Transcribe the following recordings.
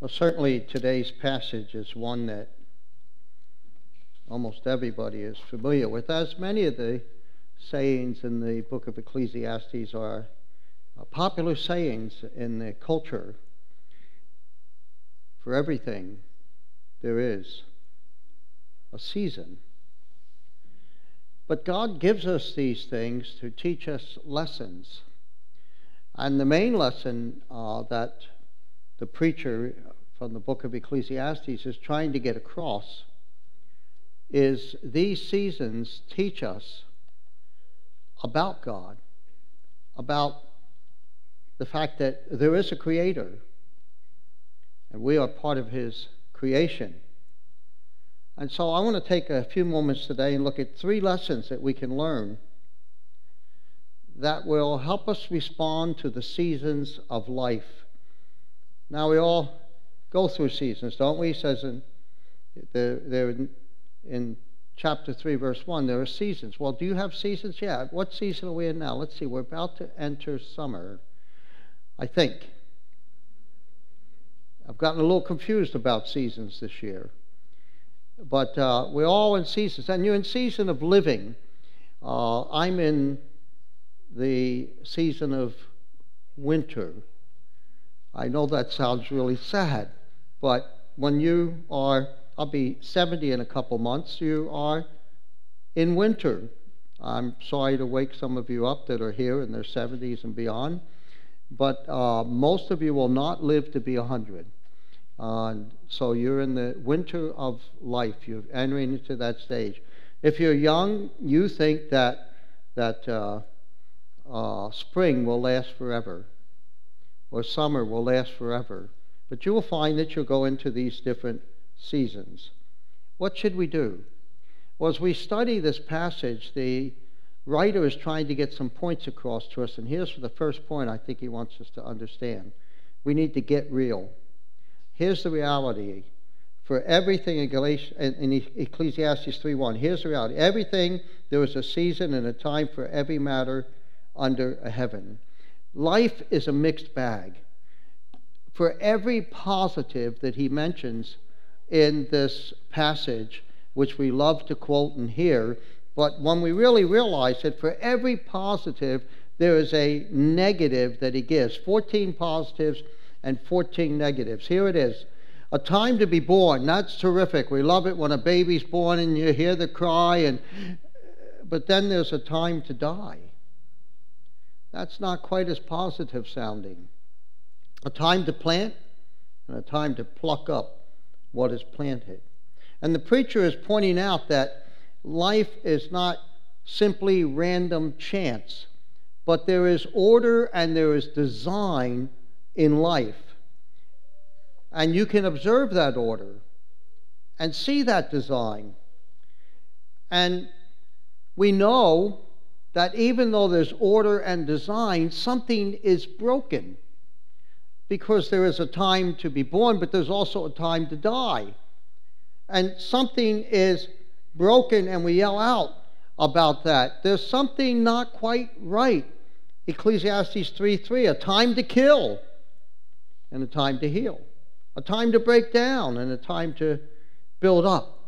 Well, certainly today's passage is one that almost everybody is familiar with, as many of the sayings in the book of Ecclesiastes are uh, popular sayings in the culture. For everything, there is a season. But God gives us these things to teach us lessons. And the main lesson uh, that the preacher from the book of Ecclesiastes is trying to get across is these seasons teach us about God, about the fact that there is a creator and we are part of his creation. And so I want to take a few moments today and look at three lessons that we can learn that will help us respond to the seasons of life. Now, we all go through seasons, don't we? He says in, there, in chapter 3, verse 1, there are seasons. Well, do you have seasons? Yeah. What season are we in now? Let's see. We're about to enter summer, I think. I've gotten a little confused about seasons this year. But uh, we're all in seasons. And you're in season of living. Uh, I'm in the season of winter. I know that sounds really sad, but when you are, I'll be 70 in a couple months, you are in winter. I'm sorry to wake some of you up that are here in their 70s and beyond, but uh, most of you will not live to be 100. Uh, so you're in the winter of life. You're entering into that stage. If you're young, you think that that uh, uh, spring will last forever, or summer will last forever. But you will find that you'll go into these different seasons. What should we do? Well, as we study this passage, the writer is trying to get some points across to us. And here's the first point I think he wants us to understand we need to get real. Here's the reality for everything in, Galatians, in Ecclesiastes 3.1. Here's the reality. Everything, there is a season and a time for every matter under heaven. Life is a mixed bag. For every positive that he mentions in this passage, which we love to quote and hear, but when we really realize that for every positive, there is a negative that he gives 14 positives and 14 negatives. Here it is. A time to be born. That's terrific. We love it when a baby's born and you hear the cry and but then there's a time to die. That's not quite as positive sounding. A time to plant and a time to pluck up what is planted. And the preacher is pointing out that life is not simply random chance, but there is order and there is design in life. And you can observe that order and see that design. And we know that even though there's order and design, something is broken. Because there is a time to be born, but there's also a time to die. And something is broken, and we yell out about that. There's something not quite right. Ecclesiastes 3 3, a time to kill and a time to heal, a time to break down and a time to build up.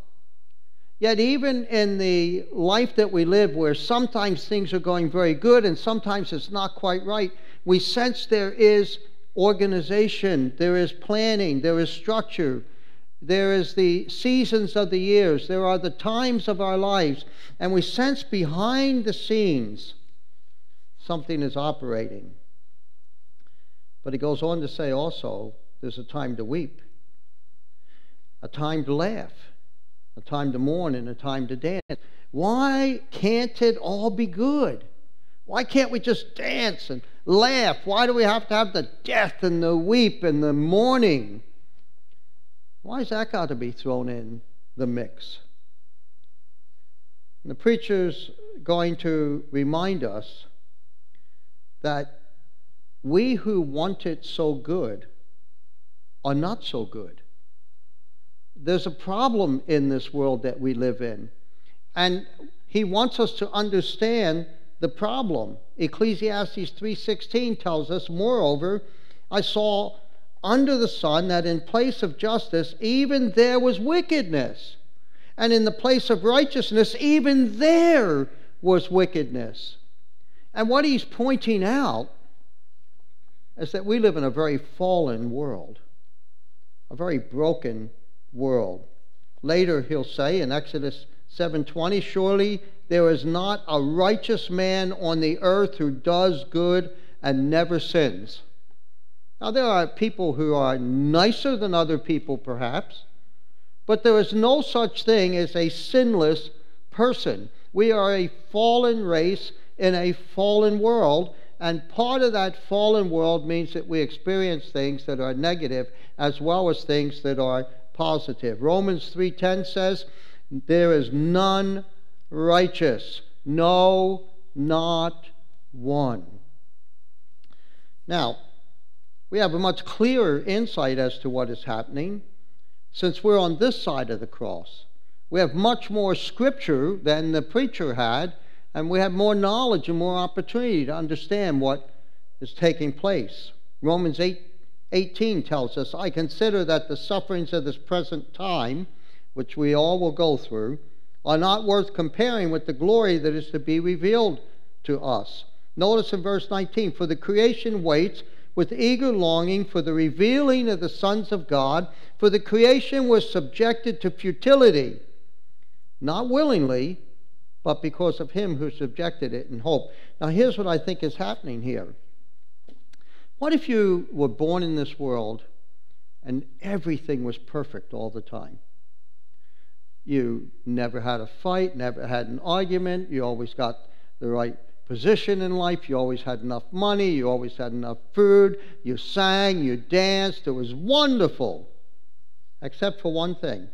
Yet, even in the life that we live, where sometimes things are going very good and sometimes it's not quite right, we sense there is organization, there is planning, there is structure, there is the seasons of the years, there are the times of our lives, and we sense behind the scenes something is operating. But he goes on to say also there's a time to weep, a time to laugh, a time to mourn, and a time to dance. Why can't it all be good? Why can't we just dance and laugh? Why do we have to have the death and the weep and the mourning? Why's that got to be thrown in the mix? And the preacher's going to remind us that we who want it so good are not so good. There's a problem in this world that we live in. And he wants us to understand the problem. Ecclesiastes 3:16 tells us, "Moreover, I saw under the sun that in place of justice, even there was wickedness. And in the place of righteousness, even there was wickedness. And what he's pointing out is that we live in a very fallen world, a very broken world. Later he'll say in Exodus 7:20, surely there is not a righteous man on the earth who does good and never sins. Now there are people who are nicer than other people perhaps, but there is no such thing as a sinless person. We are a fallen race in a fallen world, and part of that fallen world means that we experience things that are negative as well as things that are positive. Romans 3:10 says, "There is none righteous, no not one." Now, we have a much clearer insight as to what is happening since we're on this side of the cross. We have much more scripture than the preacher had, and we have more knowledge and more opportunity to understand what is taking place. Romans 8, 18 tells us, I consider that the sufferings of this present time, which we all will go through, are not worth comparing with the glory that is to be revealed to us. Notice in verse 19, for the creation waits with eager longing for the revealing of the sons of God, for the creation was subjected to futility, not willingly, but because of him who subjected it in hope. Now, here's what I think is happening here. What if you were born in this world and everything was perfect all the time? You never had a fight, never had an argument, you always got the right position in life. You always had enough money. You always had enough food. You sang. You danced. It was wonderful. Except for one thing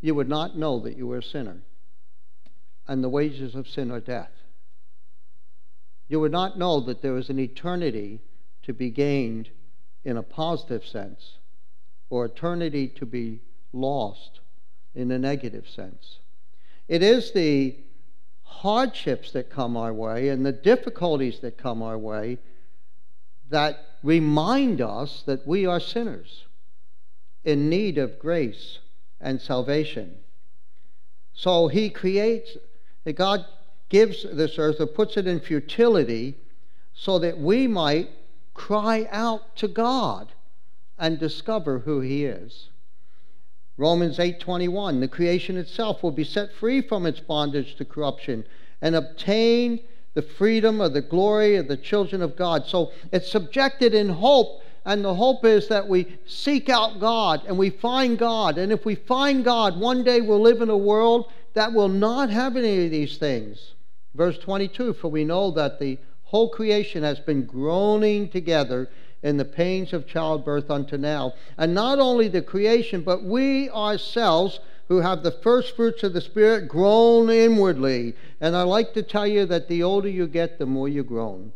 you would not know that you were a sinner. And the wages of sin are death. You would not know that there was an eternity to be gained in a positive sense or eternity to be lost in a negative sense. It is the hardships that come our way and the difficulties that come our way that remind us that we are sinners in need of grace and salvation. So he creates, God gives this earth or puts it in futility so that we might cry out to God and discover who he is. Romans 8:21 the creation itself will be set free from its bondage to corruption and obtain the freedom of the glory of the children of God. So it's subjected in hope and the hope is that we seek out God and we find God. And if we find God, one day we'll live in a world that will not have any of these things. Verse 22 For we know that the whole creation has been groaning together in the pains of childbirth unto now. And not only the creation, but we ourselves who have the first fruits of the Spirit groan inwardly. And I like to tell you that the older you get, the more you groan.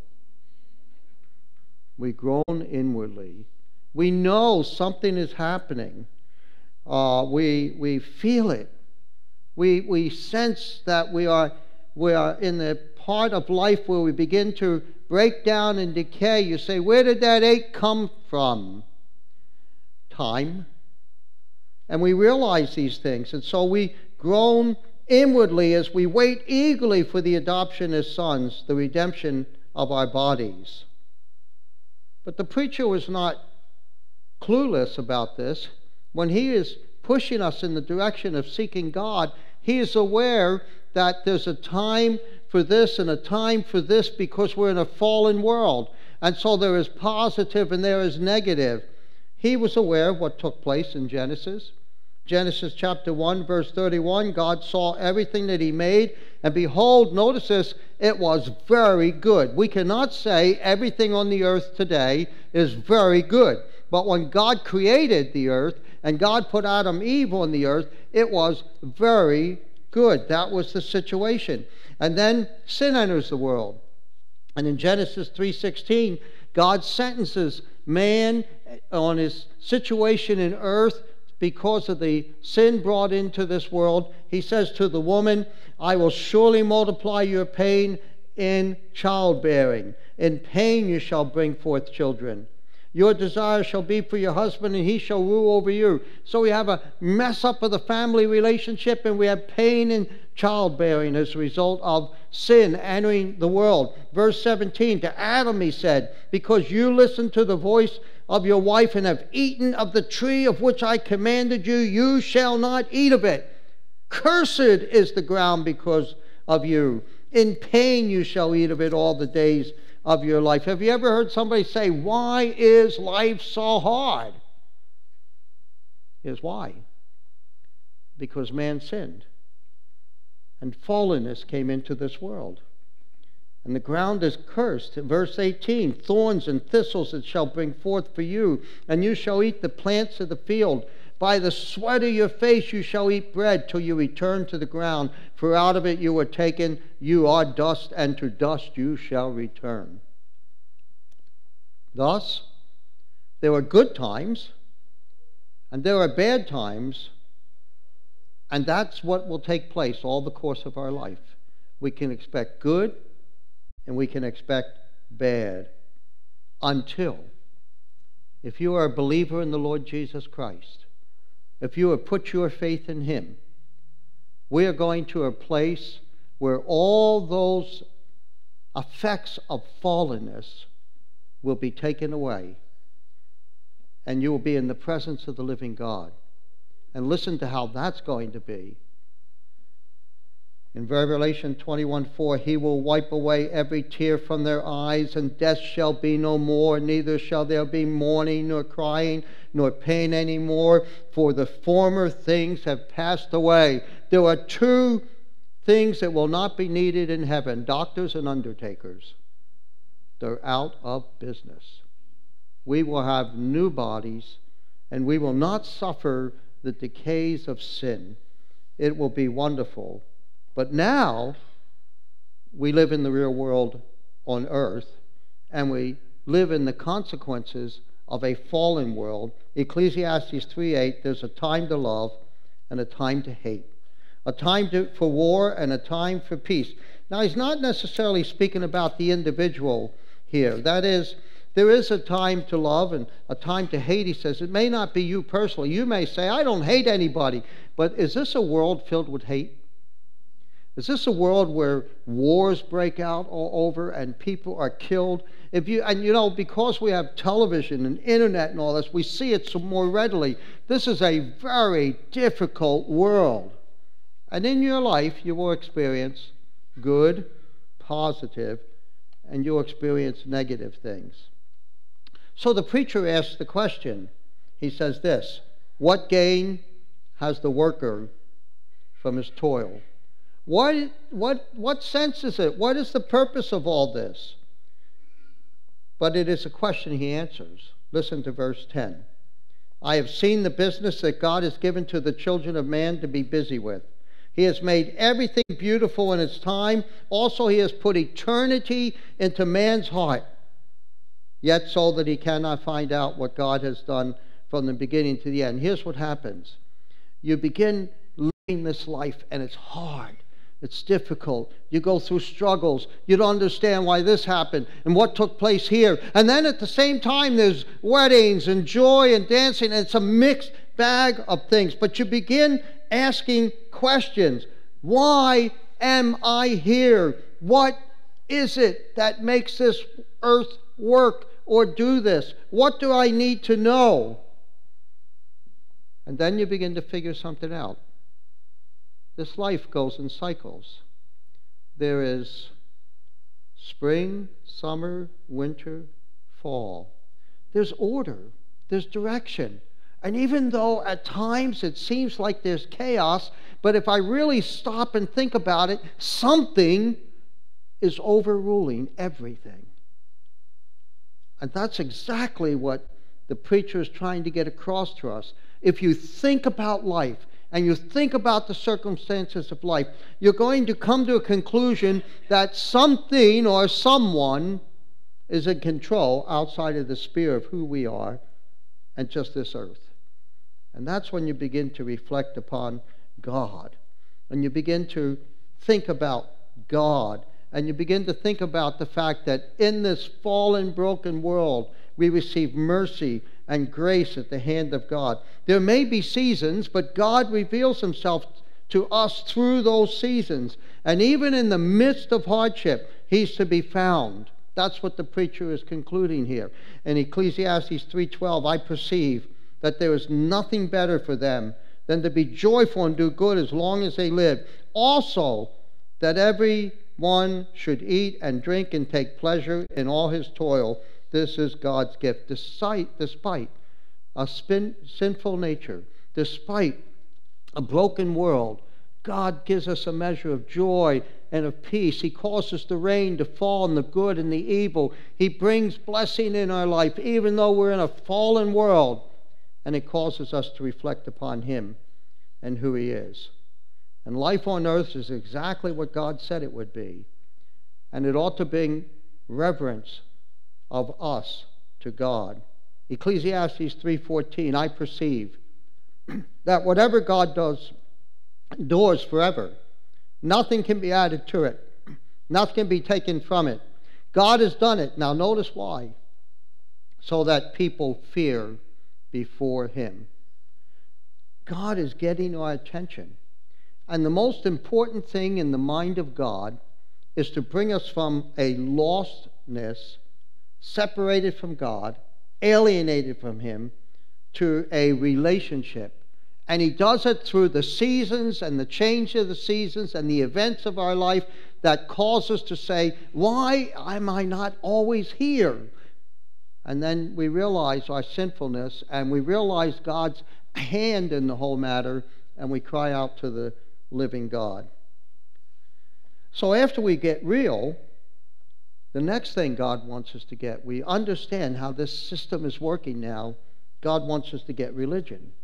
We groan inwardly. We know something is happening. Uh, we, we feel it. We, we sense that we are, we are in the part of life where we begin to break down and decay, you say, Where did that ache come from? Time. And we realize these things. And so we groan inwardly as we wait eagerly for the adoption as sons, the redemption of our bodies. But the preacher was not clueless about this. When he is pushing us in the direction of seeking God, he is aware that there's a time for this and a time for this because we're in a fallen world. And so there is positive and there is negative. He was aware of what took place in Genesis. Genesis chapter 1, verse 31 God saw everything that He made, and behold, notice this, it was very good. We cannot say everything on the earth today is very good. But when God created the earth and God put Adam Eve on the earth, it was very good. That was the situation. And then sin enters the world. And in Genesis 3:16, God sentences man on his situation in earth because of the sin brought into this world. He says to the woman, I will surely multiply your pain in childbearing. In pain you shall bring forth children. Your desire shall be for your husband, and he shall rule over you. So we have a mess up of the family relationship, and we have pain in childbearing as a result of sin entering the world. Verse 17 To Adam he said, Because you listened to the voice of your wife and have eaten of the tree of which I commanded you, you shall not eat of it. Cursed is the ground because of you. In pain you shall eat of it all the days of your life. Have you ever heard somebody say, Why is life so hard? Here's why because man sinned, and fallenness came into this world. And the ground is cursed. Verse 18 Thorns and thistles it shall bring forth for you, and you shall eat the plants of the field. By the sweat of your face you shall eat bread till you return to the ground, for out of it you were taken. You are dust, and to dust you shall return. Thus, there are good times, and there are bad times, and that's what will take place all the course of our life. We can expect good, and we can expect bad until, if you are a believer in the Lord Jesus Christ, if you have put your faith in Him, we are going to a place where all those effects of fallenness will be taken away, and you will be in the presence of the living God. And listen to how that's going to be. In Revelation 21 4, he will wipe away every tear from their eyes, and death shall be no more, neither shall there be mourning, nor crying, nor pain any more, for the former things have passed away. There are two things that will not be needed in heaven doctors and undertakers. They're out of business. We will have new bodies, and we will not suffer the decays of sin. It will be wonderful. But now, we live in the real world on earth, and we live in the consequences of a fallen world. Ecclesiastes 3:8, there's a time to love and a time to hate, a time to, for war and a time for peace. Now, he's not necessarily speaking about the individual here. That is, there is a time to love and a time to hate, he says. It may not be you personally. You may say, I don't hate anybody. But is this a world filled with hate? Is this a world where wars break out all over and people are killed? If you and you know because we have television and internet and all this, we see it so more readily. This is a very difficult world. And in your life you will experience good, positive, and you'll experience negative things. So the preacher asks the question. He says this, what gain has the worker from his toil? What, what, what sense is it? What is the purpose of all this? But it is a question he answers. Listen to verse 10. I have seen the business that God has given to the children of man to be busy with. He has made everything beautiful in its time. Also, he has put eternity into man's heart, yet so that he cannot find out what God has done from the beginning to the end. Here's what happens you begin living this life, and it's hard. It's difficult. You go through struggles. You don't understand why this happened and what took place here. And then at the same time, there's weddings and joy and dancing. And it's a mixed bag of things. But you begin asking questions Why am I here? What is it that makes this earth work or do this? What do I need to know? And then you begin to figure something out. This life goes in cycles. There is spring, summer, winter, fall. There's order, there's direction. And even though at times it seems like there's chaos, but if I really stop and think about it, something is overruling everything. And that's exactly what the preacher is trying to get across to us. If you think about life, and you think about the circumstances of life, you're going to come to a conclusion that something or someone is in control outside of the sphere of who we are and just this earth. And that's when you begin to reflect upon God. And you begin to think about God. And you begin to think about the fact that in this fallen, broken world, we receive mercy and grace at the hand of God. There may be seasons, but God reveals himself to us through those seasons. And even in the midst of hardship, he's to be found. That's what the preacher is concluding here. In Ecclesiastes 3:12, I perceive that there is nothing better for them than to be joyful and do good as long as they live. Also, that every one should eat and drink and take pleasure in all his toil. This is God's gift, despite, despite a spin, sinful nature, despite a broken world. God gives us a measure of joy and of peace. He causes the rain to fall on the good and the evil. He brings blessing in our life, even though we're in a fallen world. And it causes us to reflect upon Him and who He is. And life on earth is exactly what God said it would be. And it ought to bring reverence of us to God. Ecclesiastes 3:14 I perceive that whatever God does endures forever. Nothing can be added to it. Nothing can be taken from it. God has done it. Now notice why. So that people fear before him. God is getting our attention. And the most important thing in the mind of God is to bring us from a lostness, separated from God, alienated from Him, to a relationship. And He does it through the seasons and the change of the seasons and the events of our life that cause us to say, Why am I not always here? And then we realize our sinfulness and we realize God's hand in the whole matter and we cry out to the living God. So after we get real, the next thing God wants us to get, we understand how this system is working now. God wants us to get religion.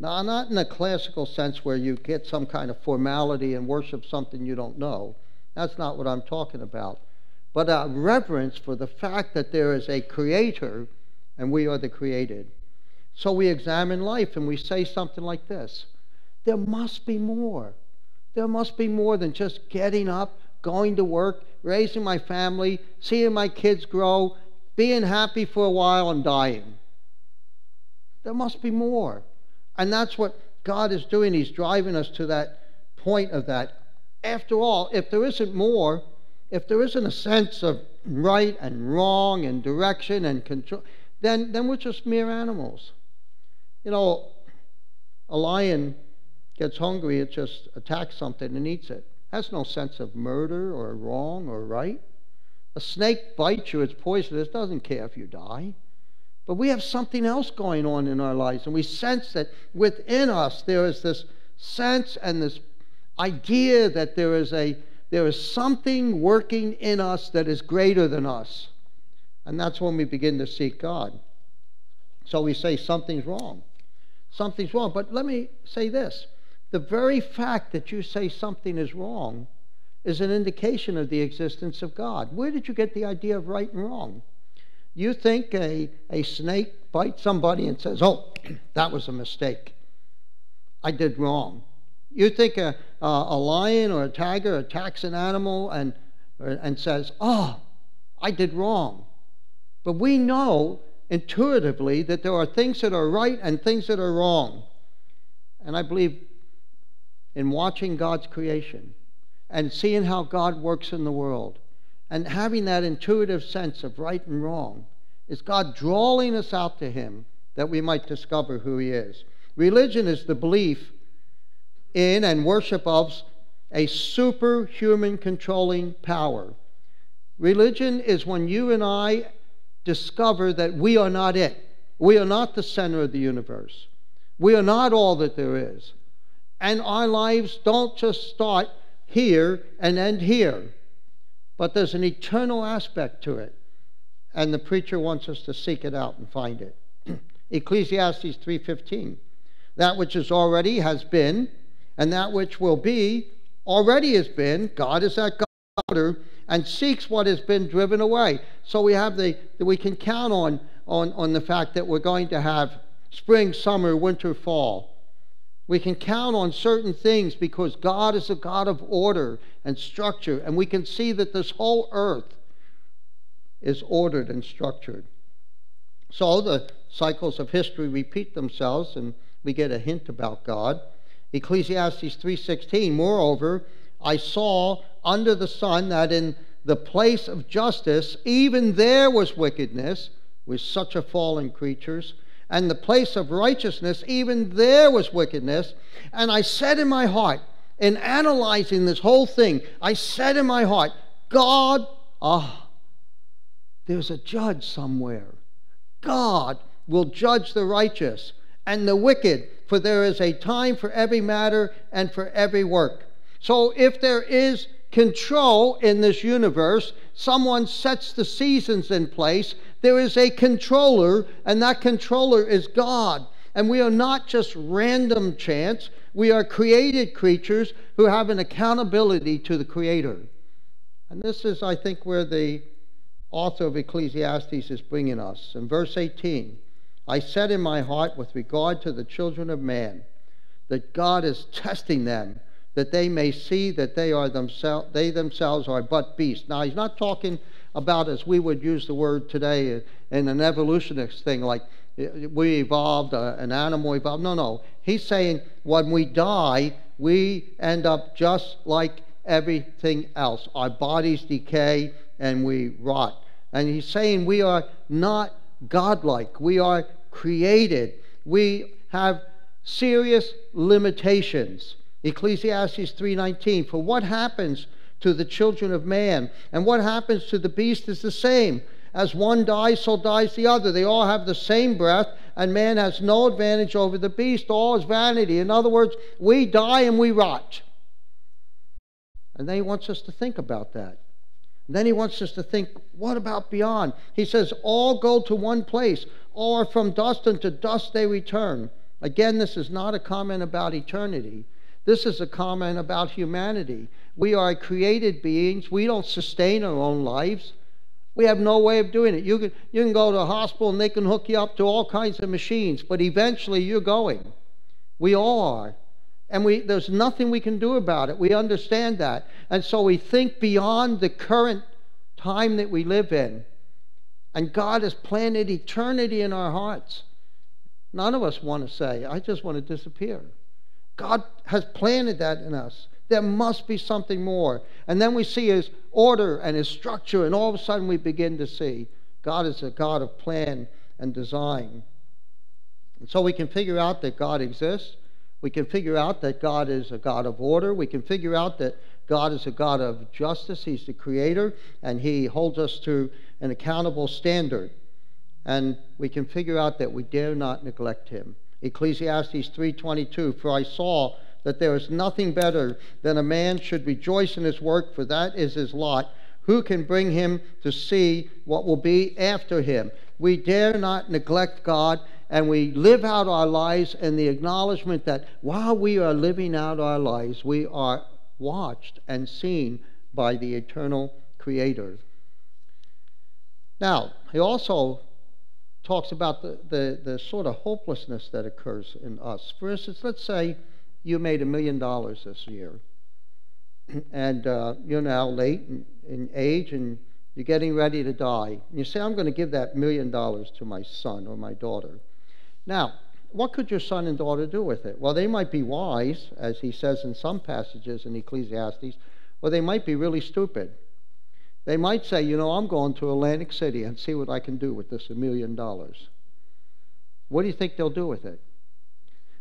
Now, not in a classical sense where you get some kind of formality and worship something you don't know. That's not what I'm talking about. But a reverence for the fact that there is a creator and we are the created. So we examine life and we say something like this there must be more. There must be more than just getting up, going to work, raising my family, seeing my kids grow, being happy for a while, and dying. There must be more. And that's what God is doing. He's driving us to that point of that. After all, if there isn't more, if there isn't a sense of right and wrong and direction and control, then, then we're just mere animals. You know, a lion gets hungry, it just attacks something and eats it. Has no sense of murder or wrong or right. A snake bites you, it's poisonous, doesn't care if you die. But we have something else going on in our lives, and we sense that within us there is this sense and this idea that there is a there is something working in us that is greater than us. And that's when we begin to seek God. So we say something's wrong. Something's wrong. But let me say this the very fact that you say something is wrong is an indication of the existence of God. Where did you get the idea of right and wrong? You think a, a snake bites somebody and says, Oh, that was a mistake. I did wrong. You think a, a, a lion or a tiger attacks an animal and, and says, Oh, I did wrong. But we know intuitively that there are things that are right and things that are wrong. And I believe in watching God's creation and seeing how God works in the world and having that intuitive sense of right and wrong is God drawing us out to Him that we might discover who He is. Religion is the belief in and worship of a superhuman controlling power. Religion is when you and I discover that we are not it. We are not the center of the universe. We are not all that there is. And our lives don't just start here and end here, but there's an eternal aspect to it. And the preacher wants us to seek it out and find it. Ecclesiastes 3:15. That which is already has been, and that which will be already has been. God is that God and seeks what has been driven away. So we have the we can count on on, on the fact that we're going to have spring, summer, winter, fall. We can count on certain things because God is a God of order and structure, and we can see that this whole earth is ordered and structured. So the cycles of history repeat themselves and we get a hint about God. Ecclesiastes 3:16 Moreover, I saw under the sun that in the place of justice even there was wickedness with such a fallen creatures and the place of righteousness even there was wickedness and I said in my heart in analyzing this whole thing I said in my heart God ah there's a judge somewhere God will judge the righteous and the wicked, for there is a time for every matter and for every work. So if there is control in this universe, someone sets the seasons in place, there is a controller, and that controller is God. And we are not just random chance, we are created creatures who have an accountability to the Creator. And this is, I think, where the author of Ecclesiastes is bringing us. In verse 18, I said in my heart with regard to the children of man that God is testing them that they may see that they are themselves they themselves are but beasts. Now he's not talking about as we would use the word today in an evolutionist thing like we evolved, uh, an animal evolved. No, no. He's saying when we die, we end up just like everything else. Our bodies decay, and we rot. And he's saying we are not godlike. We are created. We have serious limitations. Ecclesiastes 3:19 For what happens to the children of man and what happens to the beast is the same. As one dies, so dies the other. They all have the same breath, and man has no advantage over the beast. All is vanity. In other words, we die and we rot. And then he wants us to think about that. And then he wants us to think, what about beyond? He says, all go to one place, or from dust unto dust they return. Again, this is not a comment about eternity. This is a comment about humanity. We are created beings. We don't sustain our own lives. We have no way of doing it. You can, you can go to a hospital and they can hook you up to all kinds of machines, but eventually you're going. We all are. And we, there's nothing we can do about it. We understand that. And so we think beyond the current time that we live in. And God has planted eternity in our hearts. None of us want to say, I just want to disappear. God has planted that in us. There must be something more. And then we see his order and his structure, and all of a sudden we begin to see God is a God of plan and design. And so we can figure out that God exists. We can figure out that God is a God of order. We can figure out that God is a God of justice. He's the creator, and He holds us to an accountable standard. And we can figure out that we dare not neglect Him. Ecclesiastes 3:22 For I saw that there is nothing better than a man should rejoice in his work for that is his lot who can bring him to see what will be after him we dare not neglect God and we live out our lives in the acknowledgement that while we are living out our lives, we are watched and seen by the eternal Creator. Now, he also talks about the, the, the sort of hopelessness that occurs in us. For instance, let's say you made a million dollars this year, and uh, you're now late in, in age and you're getting ready to die. And you say, I'm going to give that million dollars to my son or my daughter. Now, what could your son and daughter do with it? Well, they might be wise, as he says in some passages in Ecclesiastes, or they might be really stupid. They might say, you know, I'm going to Atlantic City and see what I can do with this a million dollars. What do you think they'll do with it?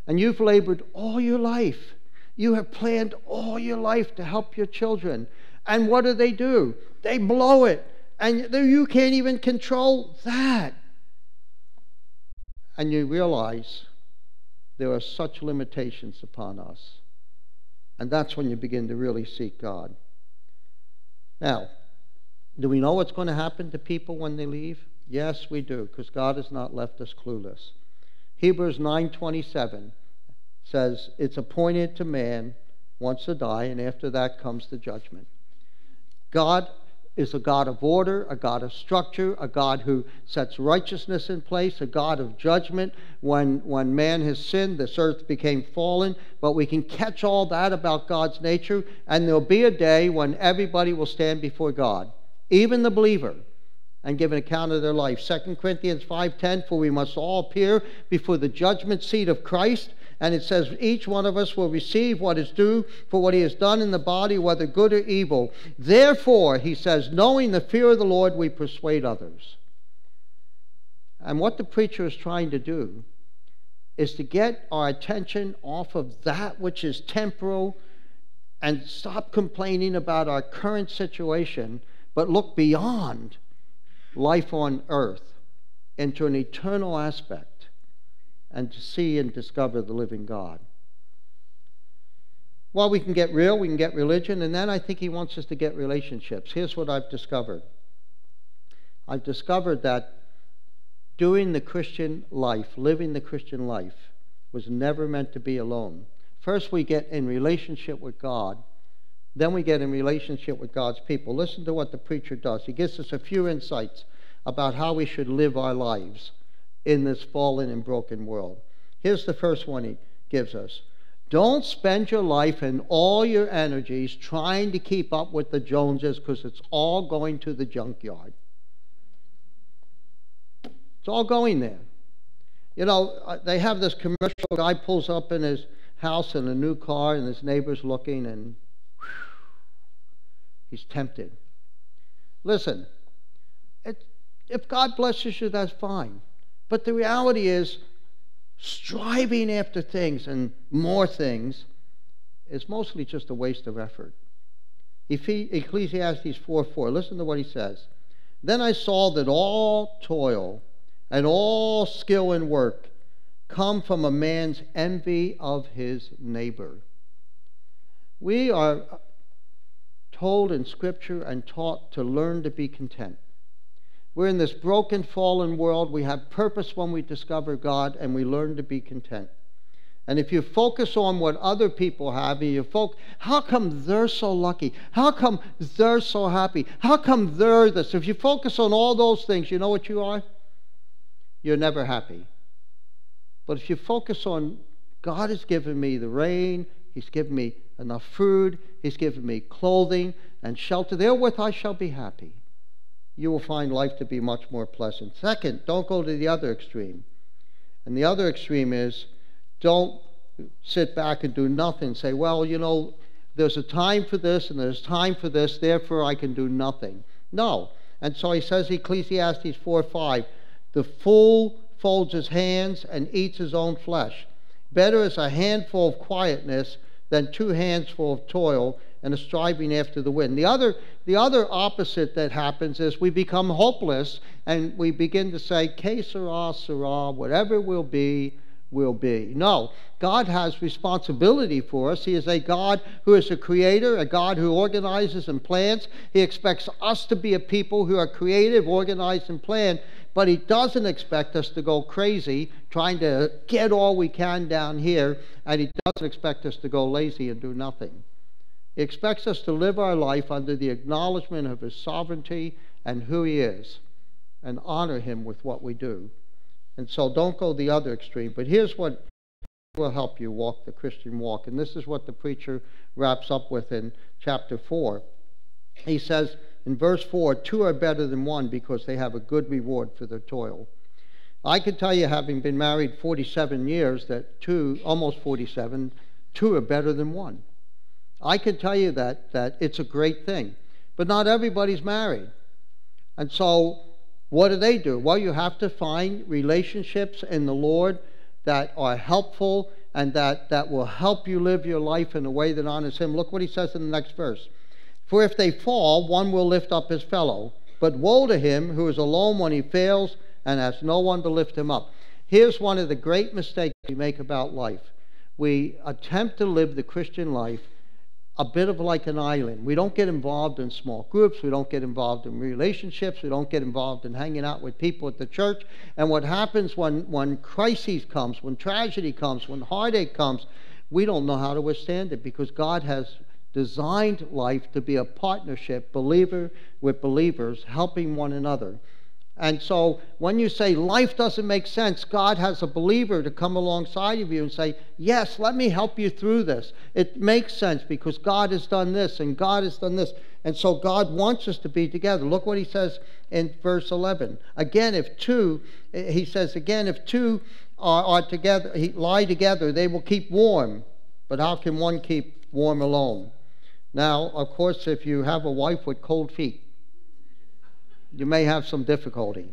And you've labored all your life. You have planned all your life to help your children. And what do they do? They blow it. And you can't even control that and you realize there are such limitations upon us. And that's when you begin to really seek God. Now, do we know what's going to happen to people when they leave? Yes, we do, because God has not left us clueless. Hebrews 9:27 says it's appointed to man once to die and after that comes the judgment. God is a God of order, a God of structure, a God who sets righteousness in place, a God of judgment. When, when man has sinned, this earth became fallen, but we can catch all that about God's nature, and there'll be a day when everybody will stand before God, even the believer. and give an account of their life. 2 Corinthians 5:10 for we must all appear before the judgment seat of Christ and it says each one of us will receive what is due for what he has done in the body whether good or evil. Therefore, he says, knowing the fear of the Lord we persuade others. And what the preacher is trying to do is to get our attention off of that which is temporal and stop complaining about our current situation, but look beyond life on earth into an eternal aspect and to see and discover the living God. Well, we can get real, we can get religion, and then I think he wants us to get relationships. Here's what I've discovered I've discovered that doing the Christian life, living the Christian life, was never meant to be alone. First, we get in relationship with God. Then we get in relationship with God's people. Listen to what the preacher does. He gives us a few insights about how we should live our lives in this fallen and broken world. Here's the first one he gives us Don't spend your life and all your energies trying to keep up with the Joneses because it's all going to the junkyard. It's all going there. You know, uh, they have this commercial guy pulls up in his house in a new car and his neighbor's looking and he's tempted. Listen, it, if God blesses you, that's fine. But the reality is, striving after things and more things is mostly just a waste of effort. Ecclesiastes 4 4, listen to what he says. Then I saw that all toil and all skill in work come from a man's envy of his neighbor. We are told in Scripture and taught to learn to be content. We're in this broken, fallen world. We have purpose when we discover God, and we learn to be content. And if you focus on what other people have, and you focus, how come they're so lucky? How come they're so happy? How come they're this? If you focus on all those things, you know what you are? you're never happy. But if you focus on God has given me the rain, He's given me enough food, He's given me clothing and shelter, therewith I shall be happy. You will find life to be much more pleasant. Second, don't go to the other extreme. And the other extreme is don't sit back and do nothing. Say, well, you know, there's a time for this and there's time for this, therefore I can do nothing. No. And so he says, Ecclesiastes 4 5, the fool folds his hands and eats his own flesh. Better is a handful of quietness than two hands full of toil and a striving after the wind. The other, the other opposite that happens is we become hopeless and we begin to say, Que sera, sera, whatever it will be, will be. No, God has responsibility for us. He is a God who is a creator, a God who organizes and plans. He expects us to be a people who are creative, organized, and planned, but He doesn't expect us to go crazy trying to get all we can down here, and He doesn't expect us to go lazy and do nothing. He expects us to live our life under the acknowledgement of His sovereignty and who He is, and honor Him with what we do. And so don't go the other extreme. But here's what will help you walk the Christian walk. And this is what the preacher wraps up with in chapter 4. He says in verse 4 two are better than one because they have a good reward for their toil. I can tell you, having been married 47 years, that two, almost 47, two are better than one. I can tell you that, that it's a great thing. But not everybody's married. And so what do they do? Well, you have to find relationships in the Lord that are helpful and that, that will help you live your life in a way that honors Him. Look what he says in the next verse. For if they fall, one will lift up his fellow. But woe to him who is alone when he fails and has no one to lift him up. Here's one of the great mistakes we make about life. We attempt to live the Christian life a bit of like an island. We don't get involved in small groups. We don't get involved in relationships. We don't get involved in hanging out with people at the church. And what happens when, when crises comes, when tragedy comes, when heartache comes, we don't know how to withstand it because God has designed life to be a partnership, believer with believers, helping one another. And so when you say life doesn't make sense, God has a believer to come alongside of you and say, Yes, let me help you through this. It makes sense because God has done this and God has done this. And so God wants us to be together. Look what he says in verse 11. Again, if two, he says, again, if two are, are together, lie together, they will keep warm. But how can one keep warm alone? Now, of course, if you have a wife with cold feet, you may have some difficulty.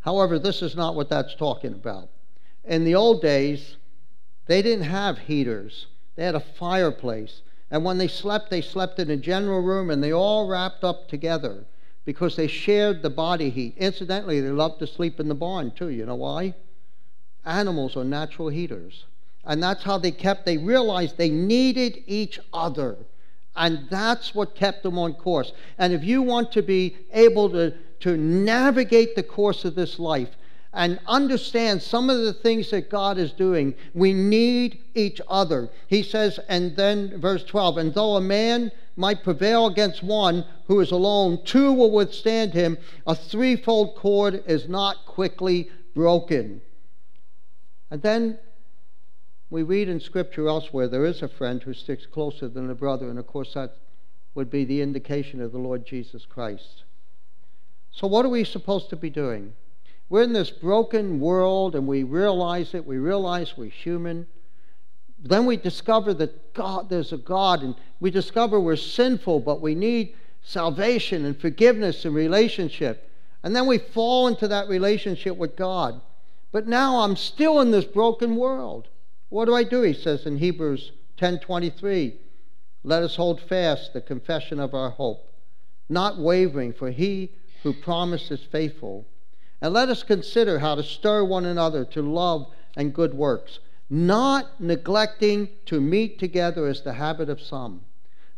However, this is not what that's talking about. In the old days, they didn't have heaters, they had a fireplace. And when they slept, they slept in a general room and they all wrapped up together because they shared the body heat. Incidentally, they loved to sleep in the barn too. You know why? Animals are natural heaters. And that's how they kept, they realized they needed each other. And that's what kept them on course. And if you want to be able to, to navigate the course of this life and understand some of the things that God is doing, we need each other. He says, and then verse 12, and though a man might prevail against one who is alone, two will withstand him. A threefold cord is not quickly broken. And then we read in Scripture elsewhere there is a friend who sticks closer than a brother, and of course that would be the indication of the Lord Jesus Christ. So, what are we supposed to be doing? We're in this broken world and we realize it. We realize we're human. Then we discover that God, there's a God, and we discover we're sinful, but we need salvation and forgiveness and relationship. And then we fall into that relationship with God. But now I'm still in this broken world. What do I do? He says in Hebrews 10:23, "Let us hold fast the confession of our hope, not wavering, for he who promised is faithful. And let us consider how to stir one another to love and good works, not neglecting to meet together as the habit of some,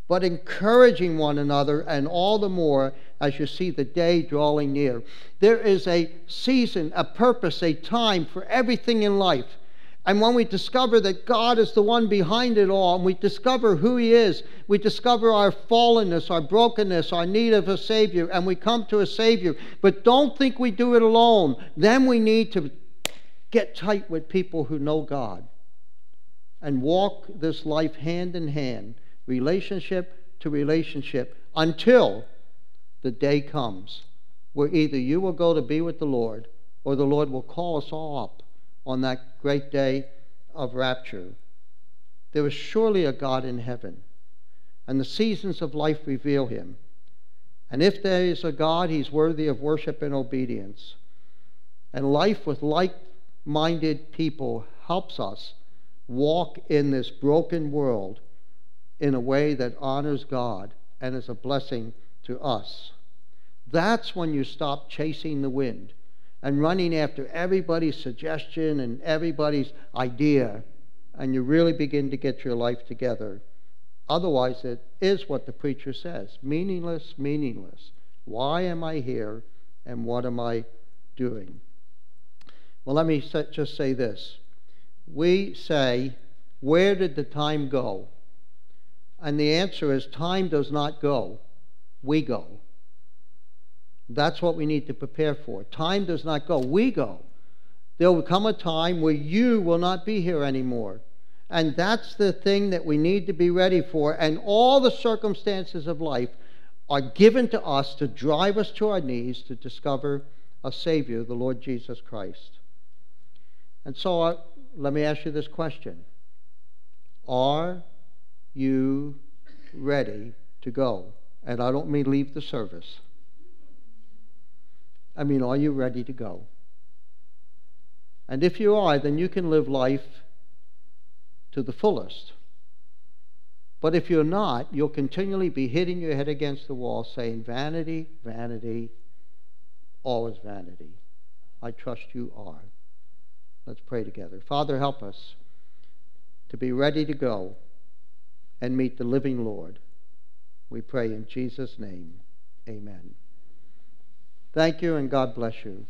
but encouraging one another, and all the more as you see the day drawing near. There is a season, a purpose, a time for everything in life. And when we discover that God is the one behind it all, and we discover who He is, we discover our fallenness, our brokenness, our need of a Savior, and we come to a Savior. But don't think we do it alone. Then we need to get tight with people who know God and walk this life hand in hand, relationship to relationship, until the day comes where either you will go to be with the Lord or the Lord will call us all up on that great day of rapture. There is surely a God in heaven, and the seasons of life reveal him. And if there is a God, he's worthy of worship and obedience. And life with like minded people helps us walk in this broken world in a way that honors God and is a blessing to us. That's when you stop chasing the wind and running after everybody's suggestion and everybody's idea, and you really begin to get your life together. Otherwise, it is what the preacher says meaningless, meaningless. Why am I here and what am I doing? Well, let me just say this. We say, Where did the time go? And the answer is, Time does not go, we go. That's what we need to prepare for. Time does not go, we go. There will come a time where you will not be here anymore. And that's the thing that we need to be ready for. And all the circumstances of life are given to us to drive us to our knees to discover a Savior, the Lord Jesus Christ. And so uh, let me ask you this question Are you ready to go? And I don't mean leave the service. I mean, are you ready to go? And if you are, then you can live life to the fullest. But if you're not, you'll continually be hitting your head against the wall saying, Vanity, vanity, always vanity. I trust you are. Let's pray together. Father, help us to be ready to go and meet the living Lord. We pray in Jesus' name. Amen. Thank you, and God bless you.